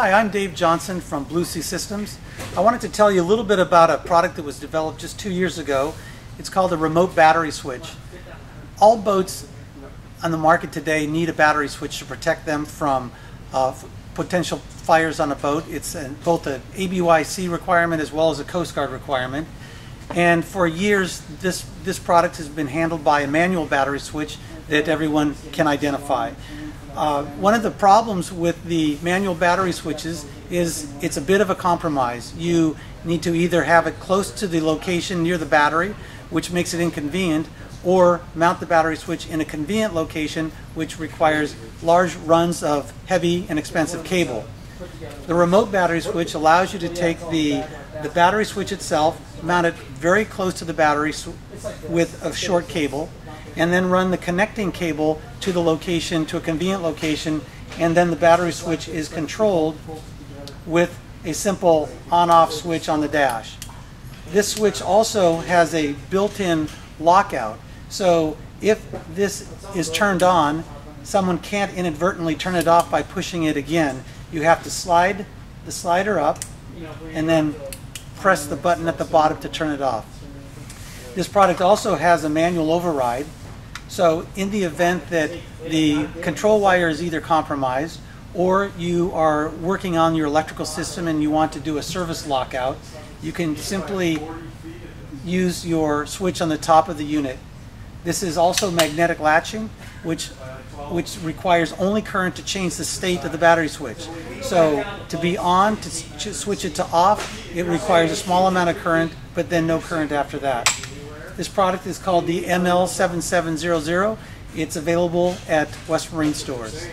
Hi, I'm Dave Johnson from Blue Sea Systems. I wanted to tell you a little bit about a product that was developed just two years ago. It's called a remote battery switch. All boats on the market today need a battery switch to protect them from uh, potential fires on a boat. It's a, both an ABYC requirement as well as a Coast Guard requirement. And for years, this, this product has been handled by a manual battery switch that everyone can identify. Uh, one of the problems with the manual battery switches is it's a bit of a compromise. You need to either have it close to the location near the battery, which makes it inconvenient, or mount the battery switch in a convenient location, which requires large runs of heavy and expensive cable. The remote battery switch allows you to take the, the battery switch itself, mount it very close to the battery with a short cable, and then run the connecting cable to the location, to a convenient location, and then the battery switch is controlled with a simple on-off switch on the dash. This switch also has a built-in lockout. So if this is turned on, someone can't inadvertently turn it off by pushing it again. You have to slide the slider up and then press the button at the bottom to turn it off. This product also has a manual override. So in the event that the control wire is either compromised or you are working on your electrical system and you want to do a service lockout, you can simply use your switch on the top of the unit. This is also magnetic latching, which which requires only current to change the state of the battery switch. So to be on, to switch it to off, it requires a small amount of current, but then no current after that. This product is called the ML7700. It's available at West Marine stores.